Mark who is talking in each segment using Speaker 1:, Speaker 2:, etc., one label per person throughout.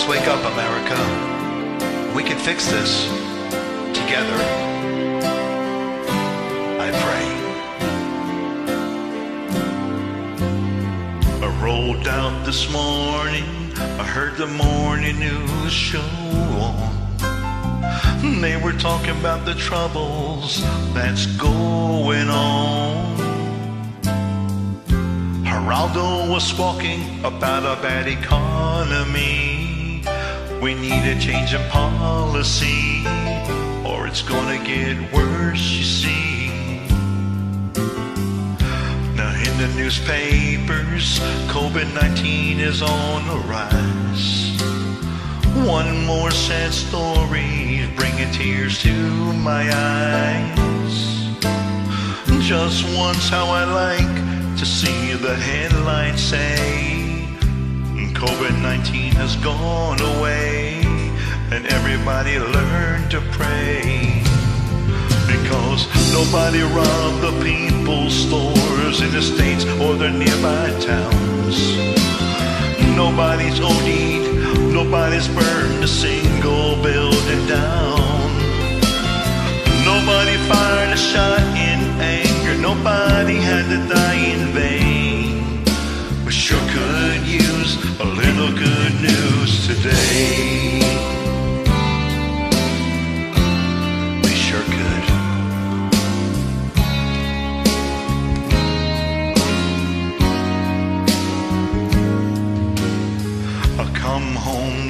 Speaker 1: Let's wake up, America. We can fix this together. I pray.
Speaker 2: I rolled out this morning. I heard the morning news show on. They were talking about the troubles that's going on. Geraldo was walking about a bad economy. We need a change in policy, or it's gonna get worse, you see. Now, in the newspapers, COVID 19 is on the rise. One more sad story bringing tears to my eyes. Just once, how I like to see the headlines say COVID 19 has gone away to pray. Because nobody robbed the people's stores in the states or the nearby towns. Nobody's OD'd, nobody's burned a single building down. Nobody fired a shot in anger, nobody had to die in vain. We sure could use a little good news today.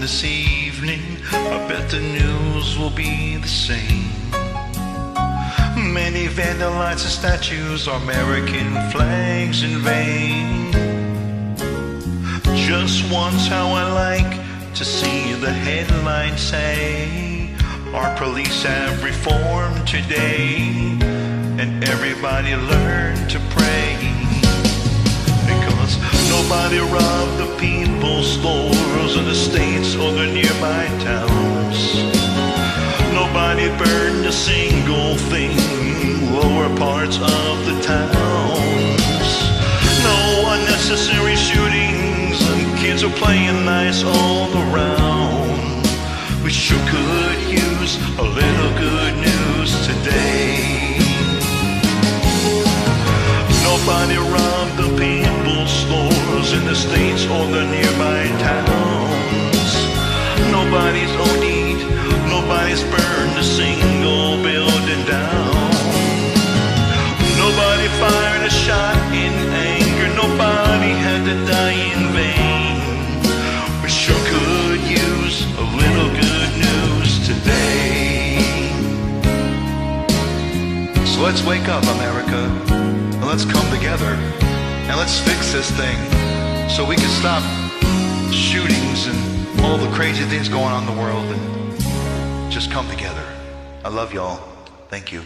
Speaker 2: This evening, I bet the news will be the same. Many vandalized statues, American flags in vain. Just once, how I like to see the headlines say, Our police have reformed today, and everybody learned to pray. Because nobody robbed the people's stores Nobody burned a single thing, lower parts of the towns. No unnecessary shootings, and kids are playing nice all around. We sure could use a little good news today. Nobody robbed the people's stores in the states or the nearby towns.
Speaker 1: Let's wake up, America, and let's come together, and let's fix this thing so we can stop shootings and all the crazy things going on in the world and just come together. I love y'all. Thank you.